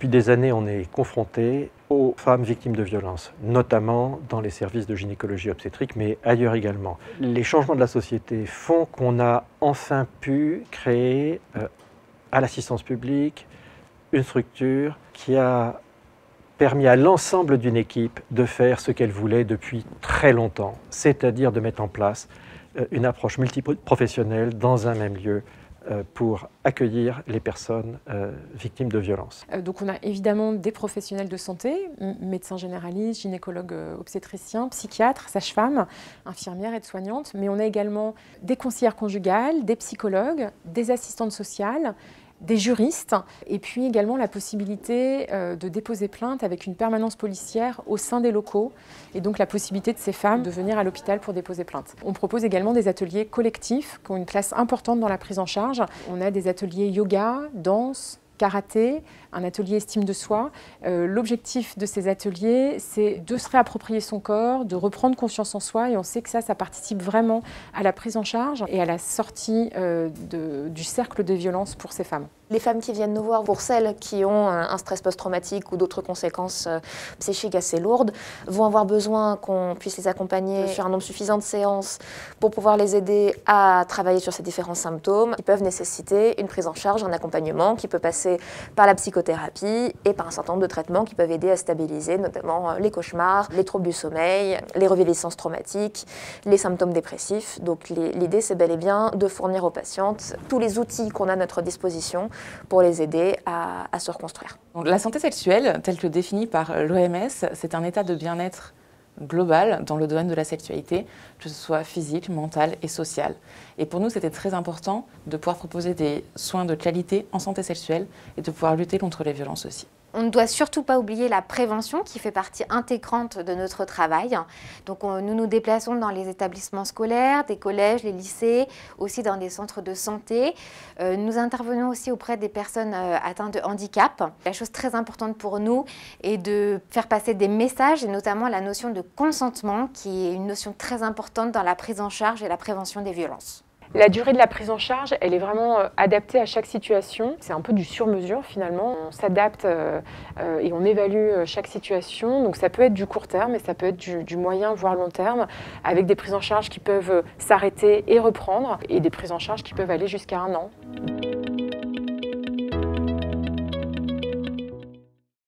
Depuis des années, on est confronté aux femmes victimes de violences, notamment dans les services de gynécologie obstétrique, mais ailleurs également. Les changements de la société font qu'on a enfin pu créer euh, à l'assistance publique une structure qui a permis à l'ensemble d'une équipe de faire ce qu'elle voulait depuis très longtemps, c'est-à-dire de mettre en place euh, une approche multiprofessionnelle dans un même lieu pour accueillir les personnes euh, victimes de violences. Donc on a évidemment des professionnels de santé, médecins généralistes, gynécologues obstétriciens, psychiatres, sages-femmes, infirmières, aides-soignantes, mais on a également des conseillères conjugales, des psychologues, des assistantes sociales, des juristes et puis également la possibilité euh, de déposer plainte avec une permanence policière au sein des locaux et donc la possibilité de ces femmes de venir à l'hôpital pour déposer plainte. On propose également des ateliers collectifs qui ont une place importante dans la prise en charge. On a des ateliers yoga, danse, karaté, un atelier estime de soi. Euh, l'objectif de ces ateliers, c'est de se réapproprier son corps, de reprendre conscience en soi, et on sait que ça, ça participe vraiment à la prise en charge et à la sortie euh, du cercle de violence pour ces femmes. Les femmes qui viennent nous voir, pour celles qui ont un stress post-traumatique ou d'autres conséquences euh, psychiques assez lourdes, vont avoir besoin qu'on puisse les accompagner sur un nombre suffisant de séances pour pouvoir les aider à travailler sur ces différents symptômes qui peuvent nécessiter une prise en charge, un accompagnement qui peut passer par la psychothérapie et par un certain nombre de traitements qui peuvent aider à stabiliser notamment euh, les cauchemars, les troubles du sommeil, les reviviscences traumatiques, les symptômes dépressifs. Donc l'idée c'est bel et bien de fournir aux patientes tous les outils qu'on a à notre disposition pour les aider à, se reconstruire. La santé sexuelle, telle que définie par l'OMS, c'est un état de bien-être global dans le domaine de la sexualité, que ce soit physique, mental et social. Et pour nous, c'était très important de pouvoir proposer des soins de qualité en santé sexuelle et de pouvoir lutter contre les violences aussi. On ne doit surtout pas oublier la prévention qui fait partie intégrante de notre travail. Donc nous nous déplaçons dans les établissements scolaires, des collèges, les lycées, aussi dans des centres de santé. Euh, nous intervenons aussi auprès des personnes euh, atteintes de handicap. La chose très importante pour nous est de faire passer des messages et notamment la notion de consentement qui est une notion très importante dans la prise en charge et la prévention des violences. La durée de la prise en charge, elle est vraiment euh, adaptée à chaque situation. C'est un peu du sur-mesure finalement. On s'adapte euh, euh, et on évalue chaque situation. Donc ça peut être du court terme et ça peut être du, moyen voire long terme, avec des prises en charge qui peuvent s'arrêter et reprendre, et des prises en charge qui peuvent aller jusqu'à un an.